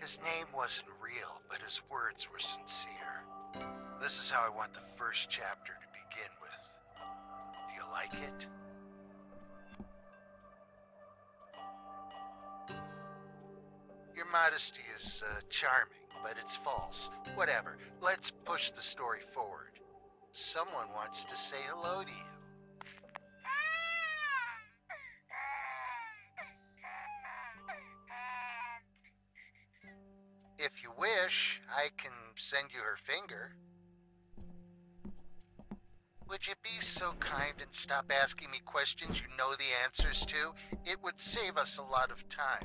His name wasn't real, but his words were sincere. This is how I want the first chapter to begin with. Do you like it? Your modesty is uh, charming, but it's false. Whatever. Let's push the story forward. Someone wants to say hello to you. Wish, I can send you her finger. Would you be so kind and stop asking me questions you know the answers to? It would save us a lot of time.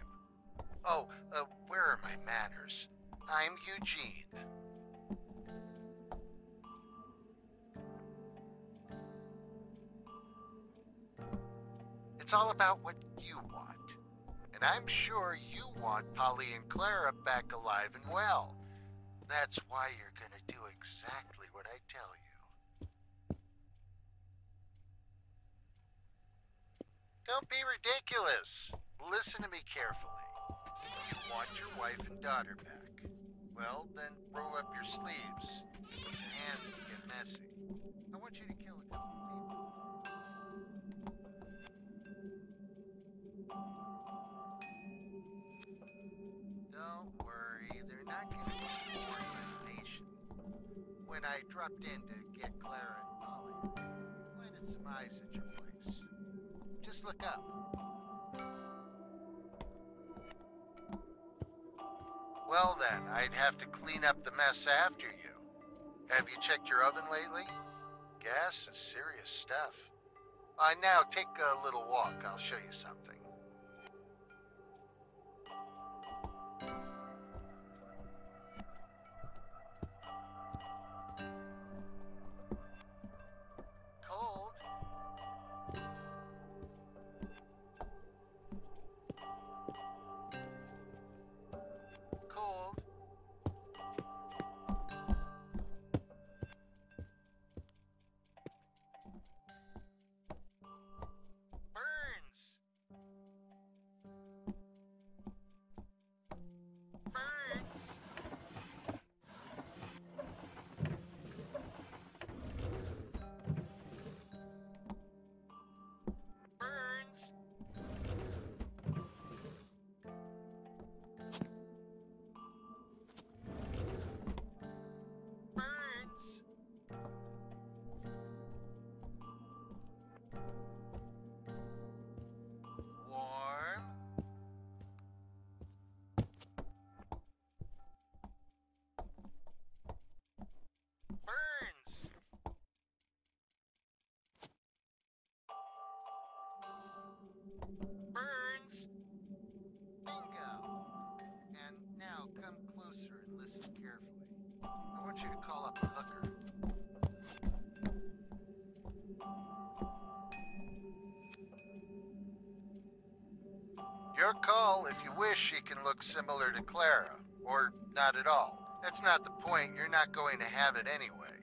Oh, uh, where are my manners? I'm Eugene. It's all about what you want. And I'm sure you want Polly and Clara back alive and well. That's why you're gonna do exactly what I tell you. Don't be ridiculous. Listen to me carefully. You want your wife and daughter back. Well, then roll up your sleeves. And get messy. I want you to kill a couple people. When I dropped in to get Clara and Polly, planted some eyes at your place. Just look up. Well then, I'd have to clean up the mess after you. Have you checked your oven lately? Gas is serious stuff. Uh, now take a little walk. I'll show you something. Burns! Bingo! And now come closer and listen carefully. I want you to call up a hooker. Your call. If you wish, she can look similar to Clara. Or not at all. That's not the point. You're not going to have it anyway.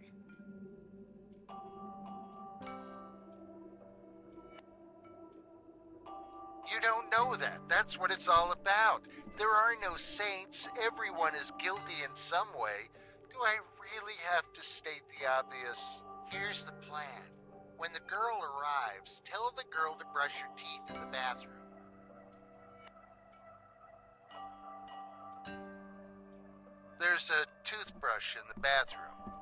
You don't know that. That's what it's all about. There are no saints. Everyone is guilty in some way. Do I really have to state the obvious? Here's the plan. When the girl arrives, tell the girl to brush her teeth in the bathroom. There's a toothbrush in the bathroom.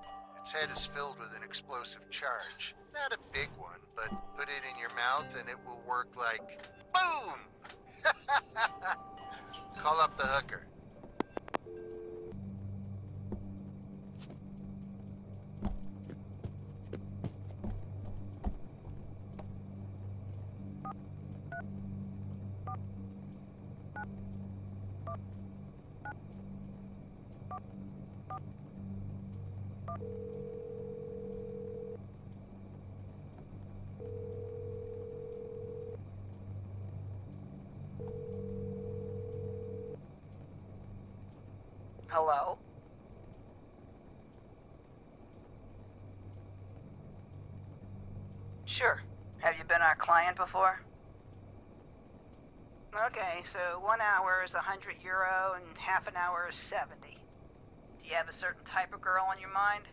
Its head is filled with an explosive charge. Not a big one, but put it in your mouth and it will work like boom! Call up the hooker. Hello? Sure. Have you been our client before? Okay, so one hour is 100 euro and half an hour is 70. Do you have a certain type of girl on your mind?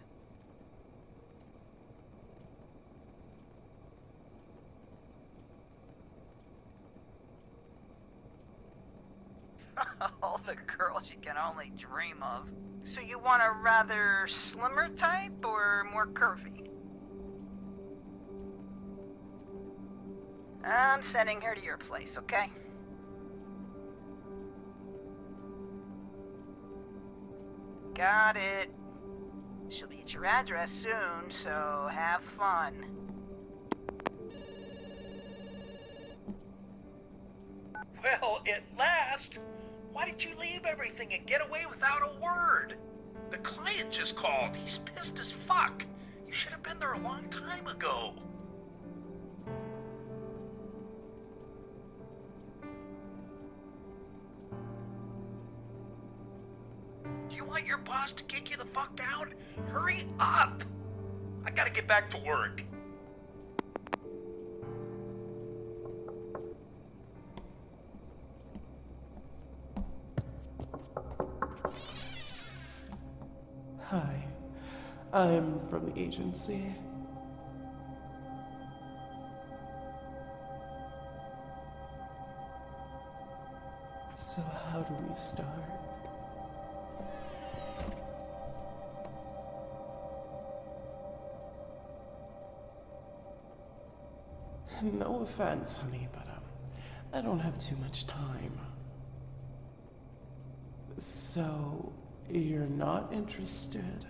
All the girls you can only dream of. So you want a rather slimmer type or more curvy? I'm sending her to your place, okay? Got it. She'll be at your address soon, so have fun. Well, at last! Why did you leave everything and get away without a word? The client just called. He's pissed as fuck. You should have been there a long time ago. Do you want your boss to kick you the fuck down? Hurry up! I gotta get back to work. Hi, I'm from the agency. So, how do we start? No offense, honey, but um, I don't have too much time. So, you're not interested?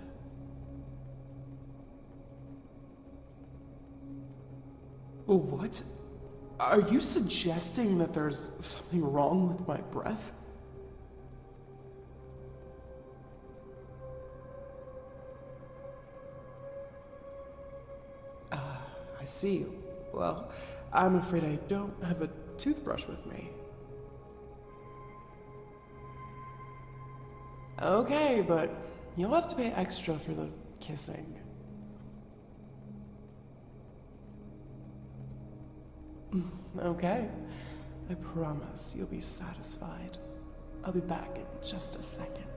What? Are you suggesting that there's something wrong with my breath? Ah, I see. Well, I'm afraid I don't have a toothbrush with me. Okay, but you'll have to pay extra for the kissing. Mm, okay, I promise you'll be satisfied. I'll be back in just a second.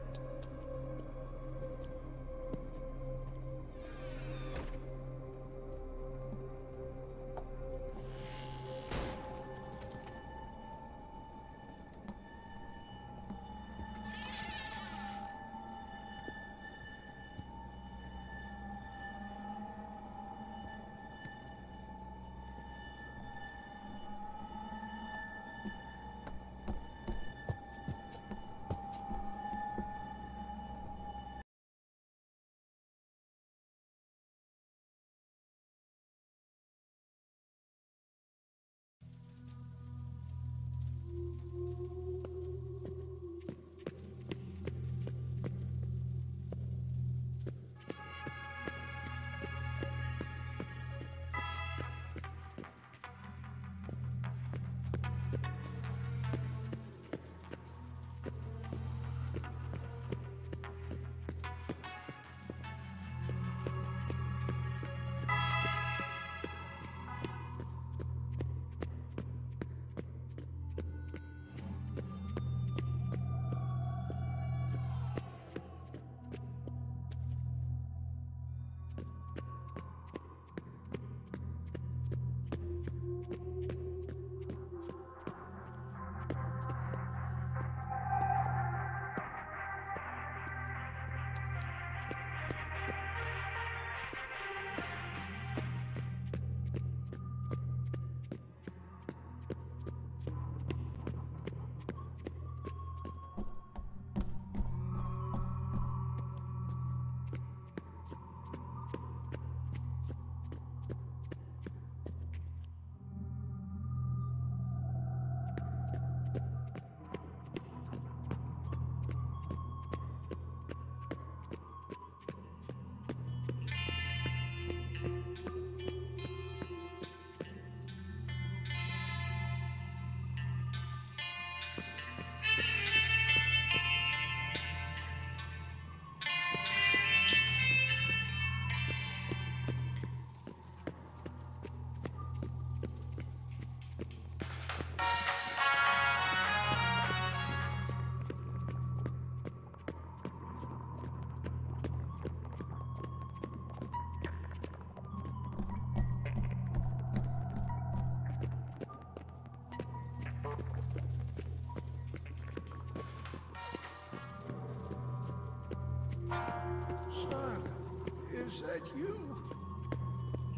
Is that you?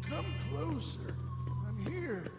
Come closer. I'm here.